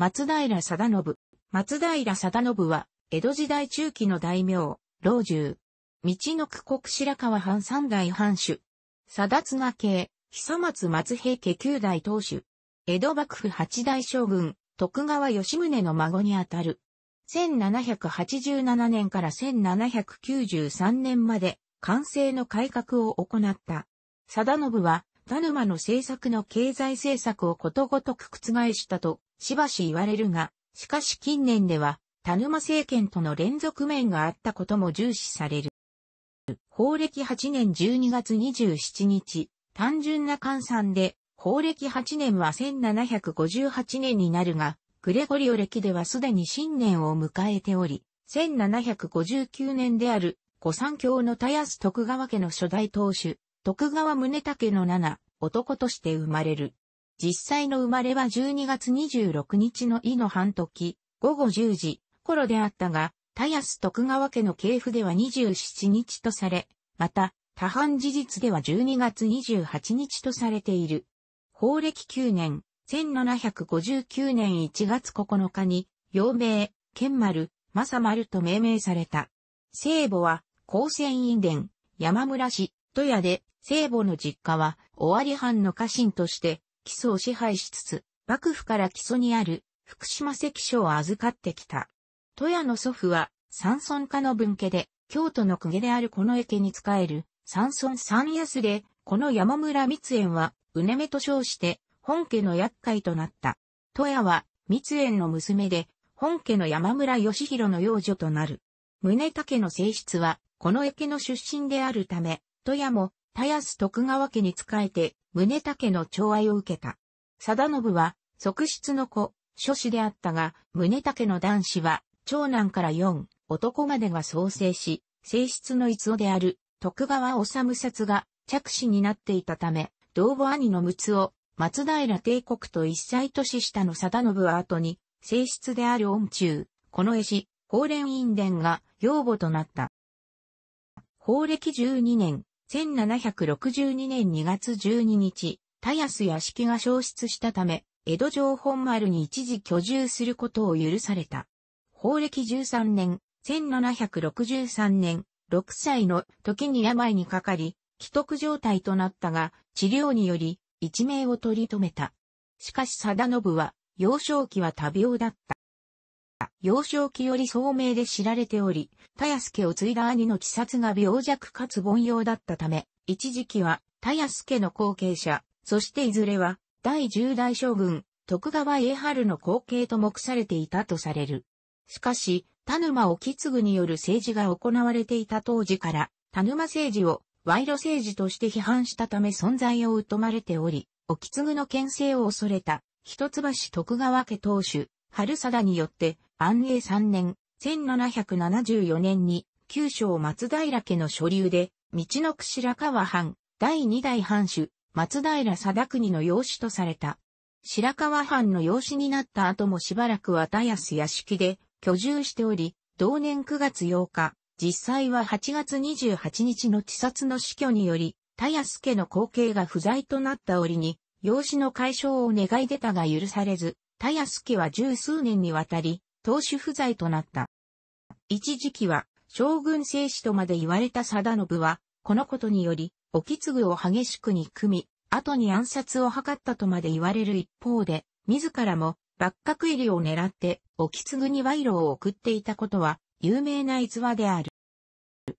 松平定信。松平定信は、江戸時代中期の大名、老中。道の区国白河藩三代藩主。貞綱系、久松松平家九代当主。江戸幕府八代将軍、徳川吉宗の孫にあたる。1787年から1793年まで、完成の改革を行った。貞信は、田沼の政策の経済政策をことごとく覆したと、しばし言われるが、しかし近年では、田沼政権との連続面があったことも重視される。法暦8年12月27日、単純な換算で、法暦8年は1758年になるが、グレゴリオ暦ではすでに新年を迎えており、1759年である、古参教の田安徳川家の初代当主、徳川宗武の七、男として生まれる。実際の生まれは12月26日の伊の半時、午後10時、頃であったが、田安徳川家の系譜では27日とされ、また、多半事実では12月28日とされている。法暦9年、1759年1月9日に、陽明、剣丸、正丸と命名された。聖母は、高専院殿、山村市、戸屋で、聖母の実家は、尾張藩の家臣として、基礎を支配しつつ、幕府から基礎にある福島関所を預かってきた。富谷の祖父は山村家の分家で、京都の公家であるこの池に仕える山村三安で、この山村密園は、うねめと称して、本家の厄介となった。富谷は、密園の娘で、本家の山村義弘の養女となる。宗武の性質は、この池の出身であるため、富谷も、田安徳川家に仕えて、宗武の寵愛を受けた。貞信は、側室の子、諸子であったが、宗武の男子は、長男から四、男までが創生し、性質の逸夫である、徳川治殺が着手になっていたため、同母兄の陸奥、松平帝国と一歳年下の貞信は後に、性質である恩中、この絵師、法蓮院伝が養母となった。法暦12年、1762年2月12日、田安屋敷が消失したため、江戸城本丸に一時居住することを許された。法暦13年、1763年、6歳の時に病にかかり、既得状態となったが、治療により、一命を取り留めた。しかし貞信は、幼少期は多病だった。幼少期より聡明で知られており、田安家を継いだ兄の鬼殺が病弱かつ凡庸だったため、一時期は田安家の後継者、そしていずれは第十代将軍、徳川家春の後継と目されていたとされる。しかし、田沼沖継による政治が行われていた当時から、田沼政治を賄賂政治として批判したため存在を疎まれており、沖継の牽制を恐れた、一橋徳川家当主、春貞によって、安永3年、1774年に、九州松平家の所流で、道の白川藩、第二代藩主、松平貞国の養子とされた。白川藩の養子になった後もしばらくは田安屋敷で居住しており、同年9月8日、実際は8月28日の自殺の死去により、田安家の後継が不在となった折に、養子の解消を願い出たが許されず、田安家は十数年にわたり、当主不在となった。一時期は、将軍聖子とまで言われた貞信は、このことにより、沖継を激しく憎み、後に暗殺を図ったとまで言われる一方で、自らも、幕閣入りを狙って、沖継に賄賂を送っていたことは、有名な逸話である。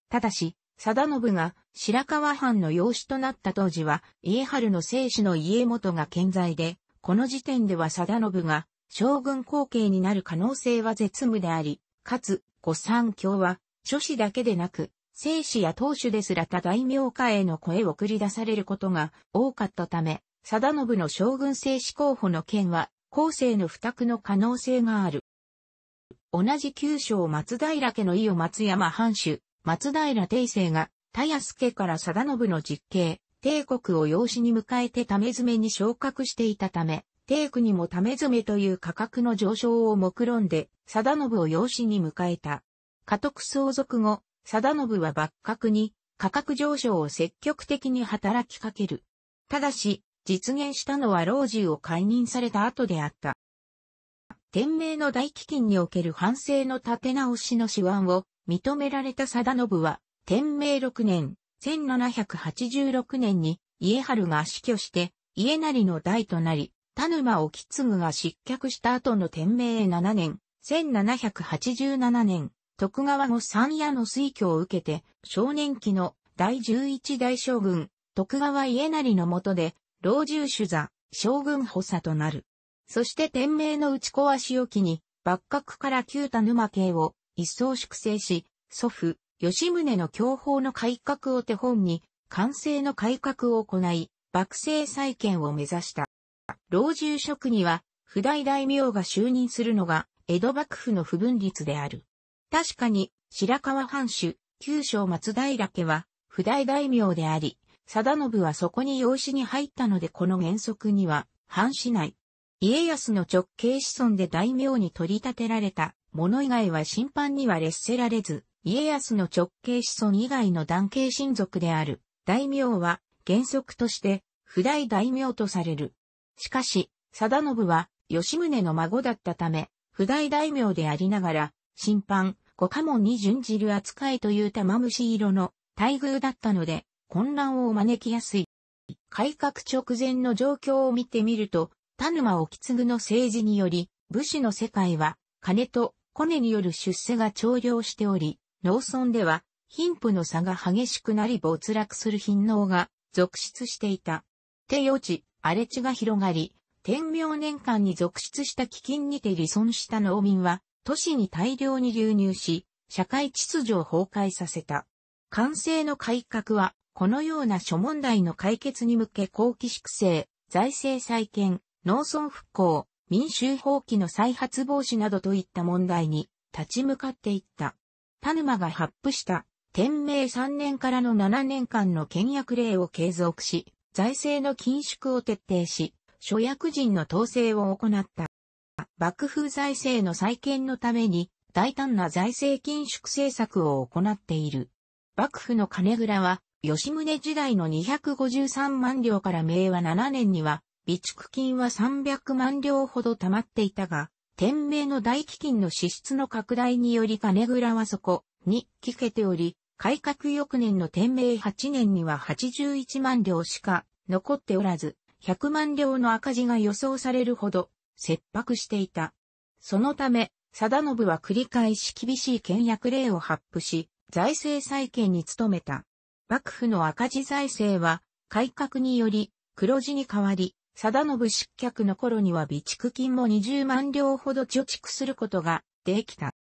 ただし、貞信が白河藩の養子となった当時は、家春の聖子の家元が健在で、この時点では貞信が将軍後継になる可能性は絶無であり、かつ、御三教は、諸子だけでなく、聖子や当主ですら他大名家への声を繰り出されることが多かったため、貞信の将軍聖子候補の件は、後世の不託の可能性がある。同じ九州松平家の伊予松山藩主、松平定世が、田安家から貞信の実刑、帝国を養子に迎えて為詰めに昇格していたため、帝国にも為詰めという価格の上昇を目論んで、貞信を養子に迎えた。家督相続後、貞信は幕閣に価格上昇を積極的に働きかける。ただし、実現したのは老中を解任された後であった。天明の大飢饉における反省の立て直しの手腕を認められた貞信は、天明6年、1786年に家春が死去して、家成の代となり、田沼沖継が失脚した後の天明7年、1787年、徳川後三夜の推挙を受けて、少年期の第11代将軍、徳川家成の下で、老中主座、将軍補佐となる。そして天明の打ち壊しを機に、幕閣から旧田沼系を一層粛清し、祖父、吉宗の教法の改革を手本に、完成の改革を行い、幕政再建を目指した。老中職には、不大大名が就任するのが、江戸幕府の不分律である。確かに、白河藩主、九章松平家は、不大大名であり、貞信はそこに養子に入ったのでこの原則には反しない。家康の直系子孫で大名に取り立てられた者以外は審判には列せられず、家康の直系子孫以外の男系親族である大名は原則として不大大名とされる。しかし、貞信は吉宗の孫だったため、不大大名でありながら、審判、五家門に準じる扱いという玉虫色の待遇だったので、混乱を招きやすい。改革直前の状況を見てみると、田沼沖継の政治により、武士の世界は、金とコネによる出世が長量しており、農村では、貧富の差が激しくなり没落する貧農が続出していた。手余地、荒れ地が広がり、天明年間に続出した飢饉にて離損した農民は、都市に大量に流入し、社会秩序を崩壊させた。完成の改革は、このような諸問題の解決に向け後期粛清、財政再建、農村復興、民衆放棄の再発防止などといった問題に立ち向かっていった。田沼が発布した天明3年からの7年間の倹約令を継続し、財政の緊縮を徹底し、諸役人の統制を行った。幕府財政の再建のために大胆な財政緊縮政策を行っている。幕府の金蔵は、吉宗時代の253万両から明和7年には備蓄金は300万両ほど溜まっていたが、天明の大飢饉の支出の拡大により金蔵はそこに聞けており、改革翌年の天明8年には81万両しか残っておらず、100万両の赤字が予想されるほど切迫していた。そのため、貞信は繰り返し厳しい倹約令を発布し、財政再建に努めた。幕府の赤字財政は改革により黒字に変わり、貞信失脚の頃には備蓄金も20万両ほど貯蓄することができた。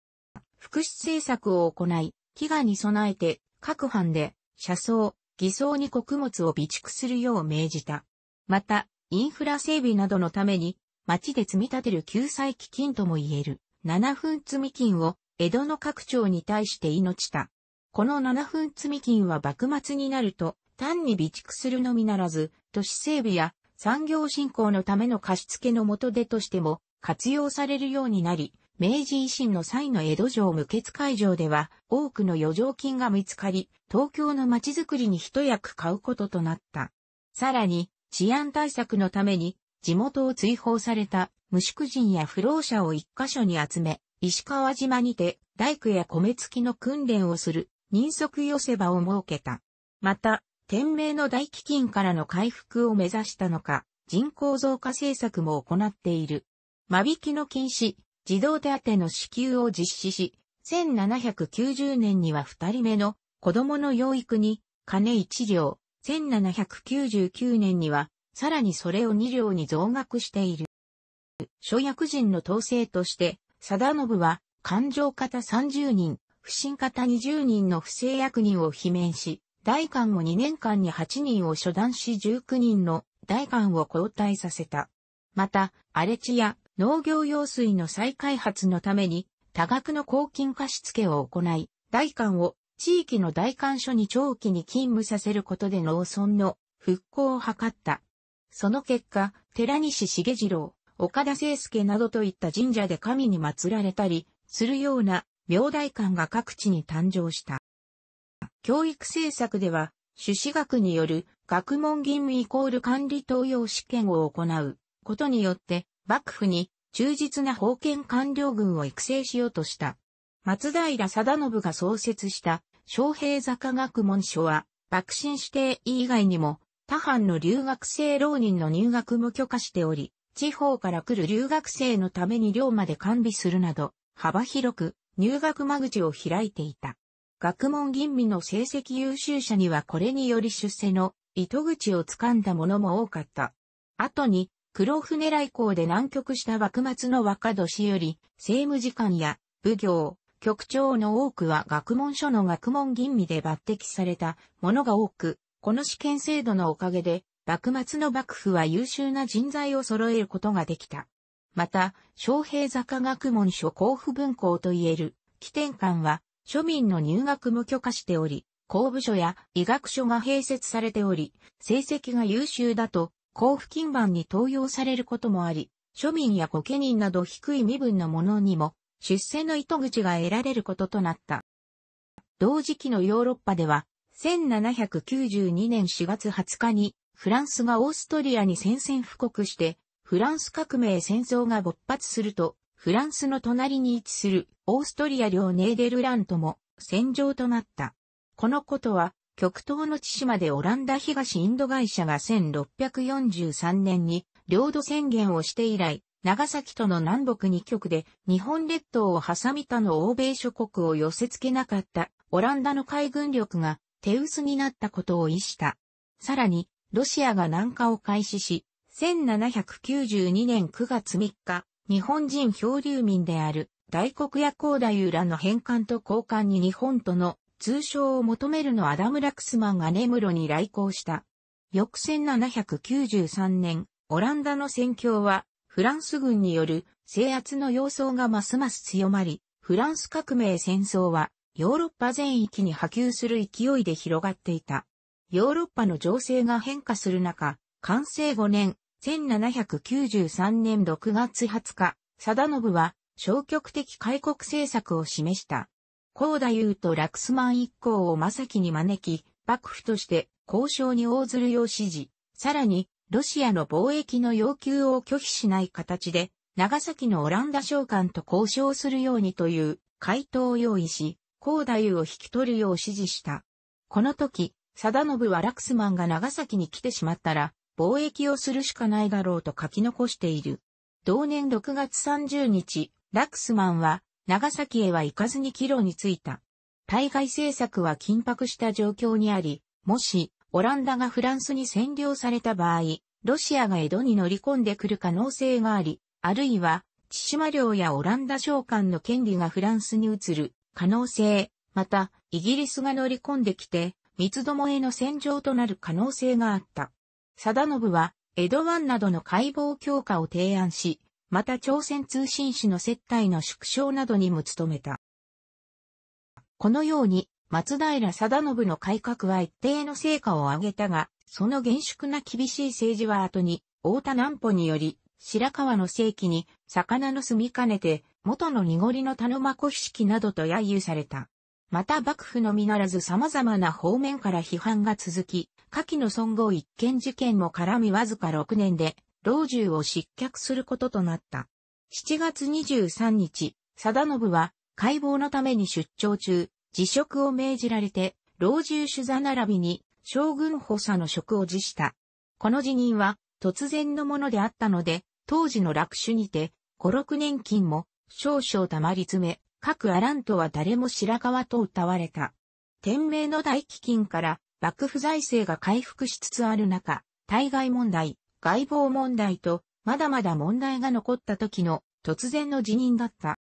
福祉政策を行い、飢餓に備えて各藩で車窓、偽装に穀物を備蓄するよう命じた。また、インフラ整備などのために、町で積み立てる救済基金とも言える、7分積金を江戸の各町に対して命た。この7分積金は幕末になると、単に備蓄するのみならず、都市整備や産業振興のための貸付の元手としても活用されるようになり、明治維新の際の江戸城無血会場では多くの余剰金が見つかり、東京の街づくりに一役買うこととなった。さらに、治安対策のために、地元を追放された無宿人や不老者を一箇所に集め、石川島にて大工や米付きの訓練をする人足寄せ場を設けた。また、天明の大飢饉からの回復を目指したのか、人口増加政策も行っている。間引きの禁止、児童手当の支給を実施し、1790年には二人目の子供の養育に金一両、1799年にはさらにそれを二両に増額している。諸役人の統制として、貞信は勘定方30人、不審方20人の不正役人を罷免し、大官を2年間に8人を処断し19人の大官を交代させた。また、荒地や農業用水の再開発のために多額の公金貸付を行い、大官を地域の大官所に長期に勤務させることで農村の復興を図った。その結果、寺西重次郎、岡田清助などといった神社で神に祀られたりするような明大官が各地に誕生した。教育政策では、朱子学による学問義務イコール管理登用試験を行うことによって、幕府に忠実な封建官僚軍を育成しようとした。松平定信が創設した昌平坂学問所は、幕臣指定以外にも、他藩の留学生浪人の入学も許可しており、地方から来る留学生のために寮まで完備するなど、幅広く入学間口を開いていた。学問吟味の成績優秀者にはこれにより出世の糸口を掴んだ者も多かった。後に、黒船来航で南極した幕末の若年より、政務次官や奉行、局長の多くは学問所の学問吟味で抜擢されたものが多く、この試験制度のおかげで、幕末の幕府は優秀な人材を揃えることができた。また、昌平坂学問所交付文校といえる、起点館は、庶民の入学も許可しており、公部所や医学所が併設されており、成績が優秀だと、交付金番に登用されることもあり、庶民や御家人など低い身分の者にも、出世の糸口が得られることとなった。同時期のヨーロッパでは、1792年4月20日に、フランスがオーストリアに宣戦布告して、フランス革命戦争が勃発すると、フランスの隣に位置するオーストリア領ネーデルラントも戦場となった。このことは、極東の千島でオランダ東インド会社が1643年に領土宣言をして以来、長崎との南北二極で日本列島を挟みたの欧米諸国を寄せ付けなかったオランダの海軍力が手薄になったことを意した。さらに、ロシアが南下を開始し、1792年9月3日、日本人漂流民である大黒屋光太夫らの返還と交換に日本との通商を求めるのアダム・ラクスマンが根室に来航した。翌1793年、オランダの戦況はフランス軍による制圧の様相がますます強まり、フランス革命戦争はヨーロッパ全域に波及する勢いで広がっていた。ヨーロッパの情勢が変化する中、完成5年、1793年6月20日、貞信は消極的開国政策を示した。高太夫とラクスマン一行を正木に招き、幕府として交渉に応ずるよう指示。さらに、ロシアの貿易の要求を拒否しない形で、長崎のオランダ商館と交渉するようにという回答を用意し、高太夫を引き取るよう指示した。この時、貞信はラクスマンが長崎に来てしまったら、貿易をするしかないだろうと書き残している。同年6月30日、ラクスマンは長崎へは行かずに帰路に着いた。対外政策は緊迫した状況にあり、もし、オランダがフランスに占領された場合、ロシアが江戸に乗り込んでくる可能性があり、あるいは、千島領やオランダ商館の権利がフランスに移る可能性、また、イギリスが乗り込んできて、三つどもへの戦場となる可能性があった。貞信は、江戸湾などの解剖強化を提案し、また朝鮮通信使の接待の縮小などにも努めた。このように、松平定信の改革は一定の成果を上げたが、その厳粛な厳しい政治は後に、大田南穂により、白川の世紀に、魚の住みかねて、元の濁りの田の子式などと揶揄された。また幕府のみならず様々な方面から批判が続き、下記の尊号一件事件も絡みわずか6年で、老中を失脚することとなった。7月23日、貞信は解剖のために出張中、辞職を命じられて、老中主座並びに将軍補佐の職を辞した。この辞任は突然のものであったので、当時の楽種にて、五六年金も少々たまり詰め、各アラントは誰も白川と歌われた。天明の大飢饉から幕府財政が回復しつつある中、対外問題、外防問題と、まだまだ問題が残った時の突然の辞任だった。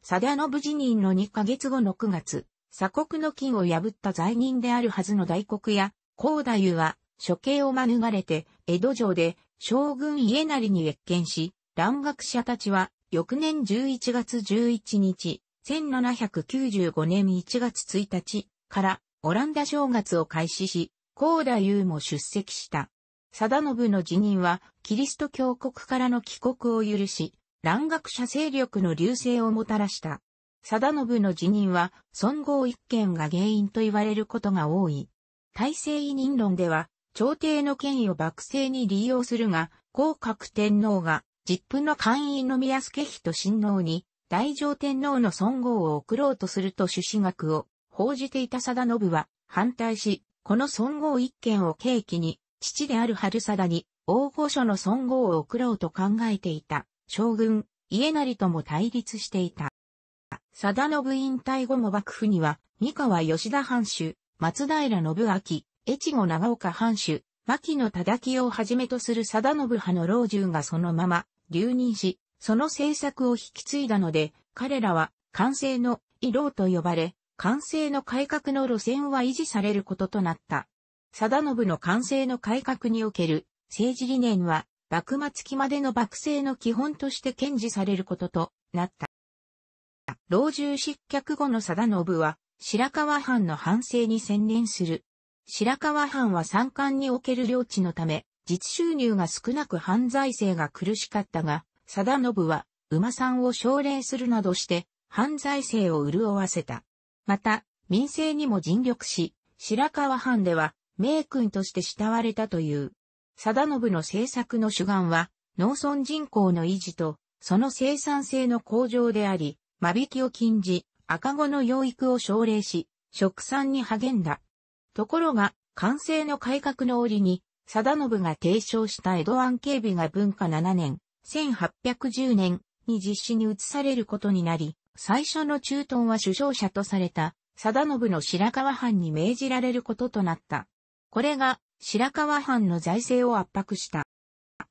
貞信辞任の2ヶ月後の9月、鎖国の金を破った罪人であるはずの大黒や、高太夫は、処刑を免れて、江戸城で将軍家成に謁見し、蘭学者たちは、翌年11月11日、1795年1月1日から、オランダ正月を開始し、高太夫も出席した。貞信の辞任は、キリスト教国からの帰国を許し、蘭学者勢力の流星をもたらした。貞信の辞任は、尊号一件が原因と言われることが多い。大政委任論では、朝廷の権威を幕政に利用するが、皇格天皇が実父の寛因の宮助人親王に、大乗天皇の尊号を送ろうとすると朱子学を報じていた貞信は反対し、この尊号一件を契機に、父である春貞に大御所の尊号を送ろうと考えていた将軍、家成とも対立していた。貞信引退後も幕府には、三河吉田藩主、松平信明、越後長岡藩主、牧野忠清をはじめとする貞信派の老中がそのまま留任し、その政策を引き継いだので、彼らは完成の異老と呼ばれ、完成の改革の路線は維持されることとなった。貞信の完成の改革における政治理念は、幕末期までの幕政の基本として堅持されることとなった。老中失脚後の貞信は、白河藩の反省に専念する。白河藩は山間における領地のため、実収入が少なく犯罪政が苦しかったが、貞信は馬さんを奨励するなどして犯罪政を潤わせた。また、民政にも尽力し、白河藩では名君として慕われたという。貞信の政策の主眼は農村人口の維持とその生産性の向上であり、間引きを禁じ、赤子の養育を奨励し、食産に励んだ。ところが、完成の改革の折に、貞信が提唱した江戸湾警備が文化7年、1810年に実施に移されることになり、最初の駐屯は首相者とされた、貞信の白河藩に命じられることとなった。これが、白河藩の財政を圧迫した。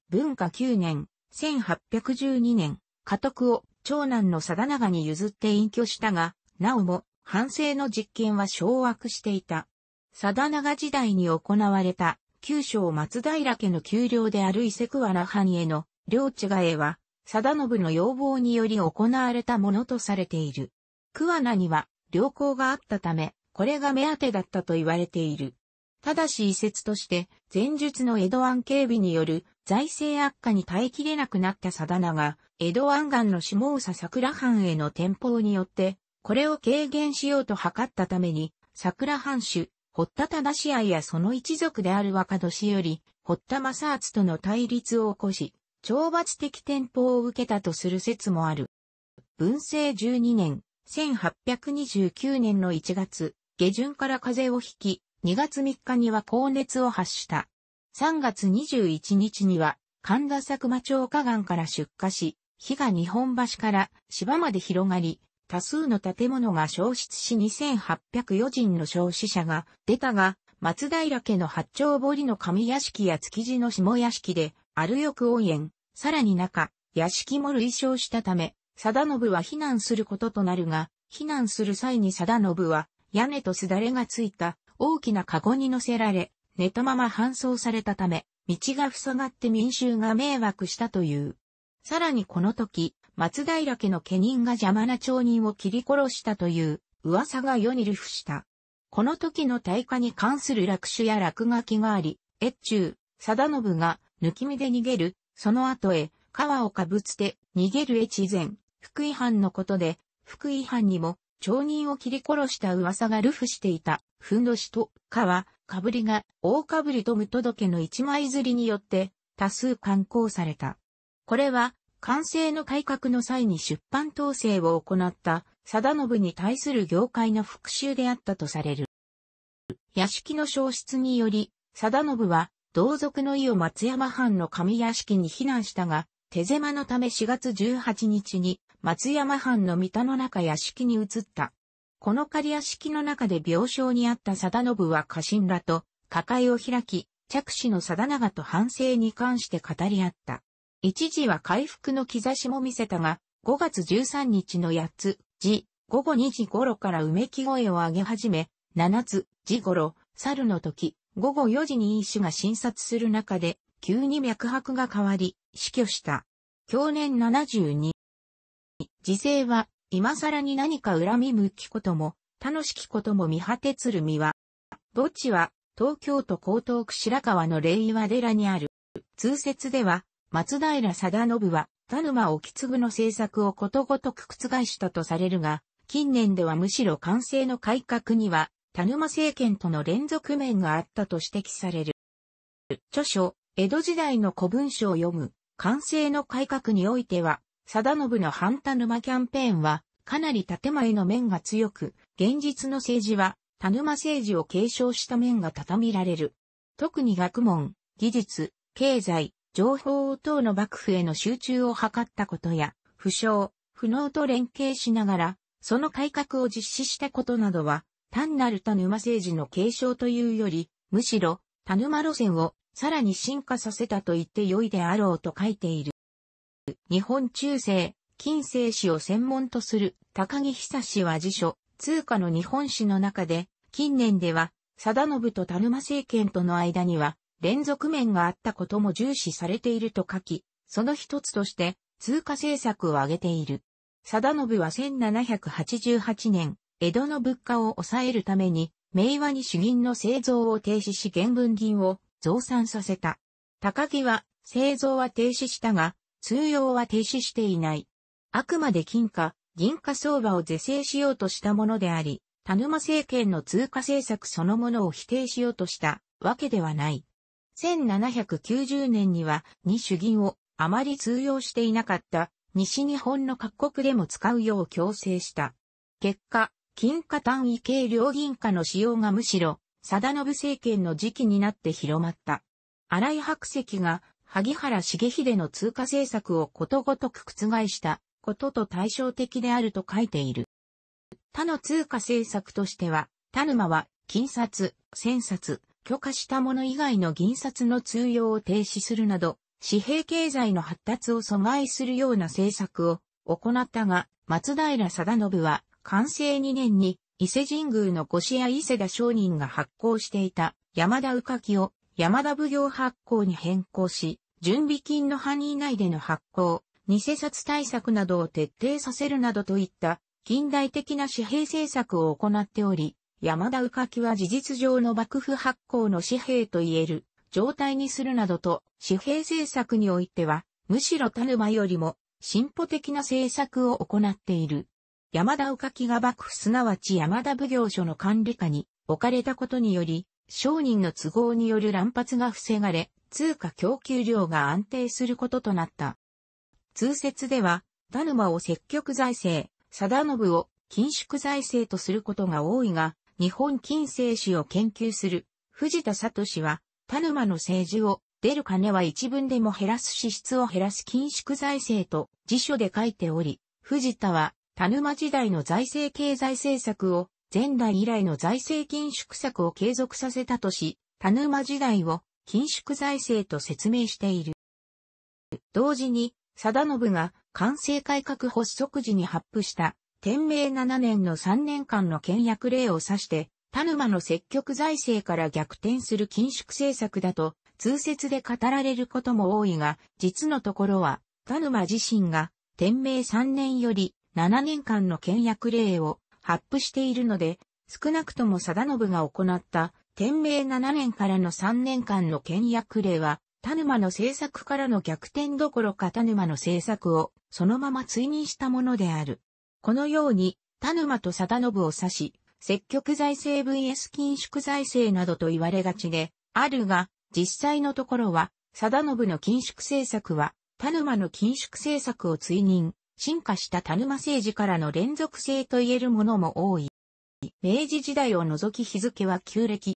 文化9年、1812年、家督を長男の貞長に譲って隠居したが、なおも反省の実験は掌握していた。貞長時代に行われた九章松平家の丘陵である伊勢桑名藩への領地替えは、貞信の要望により行われたものとされている。桑名には良好があったため、これが目当てだったと言われている。ただし遺説として、前述の江戸湾警備による財政悪化に耐えきれなくなった貞長、江戸湾岸の下総桜藩への転封によって、これを軽減しようと図ったために、桜藩主、堀田忠志愛やその一族である若年より、堀田正厚との対立を起こし、懲罰的転封を受けたとする説もある。文政12年、1829年の1月、下旬から風邪をひき、2月3日には高熱を発した。3月21日には神田佐久間町河岸から出火し、火が日本橋から芝まで広がり、多数の建物が消失し2804人の焼死者が出たが、松平家の八丁堀の上屋敷や築地の下屋敷で、ある翼応援、さらに中、屋敷も類焼したため、貞信は避難することとなるが、避難する際に貞信は、屋根とすだれがついた大きなカゴに乗せられ、寝たまま搬送されたため、道が塞がって民衆が迷惑したという。さらにこの時、松平家の家人が邪魔な町人を切り殺したという噂が世に流布した。この時の大火に関する落首や落書きがあり、越中、貞信が抜き身で逃げる、その後へ、川をかぶつて逃げる越前、福井藩のことで、福井藩にも町人を切り殺した噂が流布していた。ふんどしと、かは、かぶりが、大かぶりと無届けの一枚釣りによって、多数刊行された。これは、完成の改革の際に出版統制を行った、貞信に対する業界の復讐であったとされる。屋敷の消失により、貞信は、同族の意を松山藩の上屋敷に避難したが、手狭のため4月18日に松山藩の三田の中屋敷に移った。この仮屋敷の中で病床にあった貞信は家臣らと抱えを開き、着手の貞長と反省に関して語り合った。一時は回復の兆しも見せたが、5月13日の8つ、時、午後2時頃からうめき声を上げ始め、7つ、時頃、猿の時、午後4時に医師が診察する中で、急に脈拍が変わり、死去した。去年72。時勢は、今更に何か恨み向きことも、楽しきことも見果てつる身は。墓地は、東京都江東区白川の霊岩寺にある。通説では、松平定信は、田沼沖継の政策をことごとく覆したとされるが、近年ではむしろ完成の改革には、田沼政権との連続面があったと指摘される。著書、江戸時代の古文書を読む、完成の改革においては、貞信の反田沼キャンペーンは、かなり建前の面が強く、現実の政治は、田沼政治を継承した面が畳みられる。特に学問、技術、経済、情報等の幕府への集中を図ったことや、不詳、不能と連携しながら、その改革を実施したことなどは、単なる田沼政治の継承というより、むしろ、田沼路線をさらに進化させたと言って良いであろうと書いている。日本中世、近世史を専門とする高木久志は辞書、通貨の日本史の中で、近年では、貞信と田沼政権との間には、連続面があったことも重視されていると書き、その一つとして、通貨政策を挙げている。貞信は1788年、江戸の物価を抑えるために、明和に主銀の製造を停止し原文銀を増産させた。高木は製造は停止したが、通用は停止していない。あくまで金貨、銀貨相場を是正しようとしたものであり、田沼政権の通貨政策そのものを否定しようとしたわけではない。1790年には、二主銀をあまり通用していなかった西日本の各国でも使うよう強制した。結果、金貨単位計量銀貨の使用がむしろ貞信政権の時期になって広まった。荒井白石が萩原重秀の通貨政策をことごとく覆したことと対照的であると書いている。他の通貨政策としては、田沼は金札、千札、許可したもの以外の銀札の通用を停止するなど、紙幣経済の発達を阻害するような政策を行ったが、松平定信は完成2年に伊勢神宮の越谷伊勢田商人が発行していた山田浮きを山田奉行発行に変更し、準備金の範囲内での発行、偽札対策などを徹底させるなどといった近代的な紙幣政策を行っており、山田浮きは事実上の幕府発行の紙幣と言える状態にするなどと紙幣政策においては、むしろ田沼よりも進歩的な政策を行っている。山田浮きが幕府すなわち山田奉行所の管理下に置かれたことにより、商人の都合による乱発が防がれ、通貨供給量が安定することとなった。通説では、田沼を積極財政、貞信を緊縮財政とすることが多いが、日本近世史を研究する藤田聡は、田沼の政治を出る金は一分でも減らす支出を減らす緊縮財政と辞書で書いており、藤田は田沼時代の財政経済政策を前代以来の財政緊縮策を継続させたとし、田沼時代を緊縮財政と説明している。同時に、貞信が完成改革発足時に発布した天明7年の3年間の倹約令を指して、田沼の積極財政から逆転する緊縮政策だと通説で語られることも多いが、実のところは、田沼自身が天明3年より7年間の倹約令を発布しているので、少なくとも貞信が行った天明7年からの3年間の倹約令は、田沼の政策からの逆転どころか田沼の政策をそのまま追認したものである。このように、田沼と貞信を指し、積極財政 VS 緊縮財政などと言われがちで、あるが、実際のところは、貞信の緊縮政策は、田沼の緊縮政策を追認、進化した田沼政治からの連続性と言えるものも多い。明治時代を除き日付は旧暦。